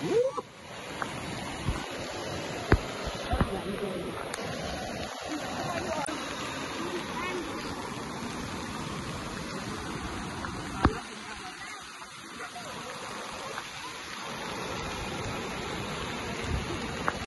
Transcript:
Woo!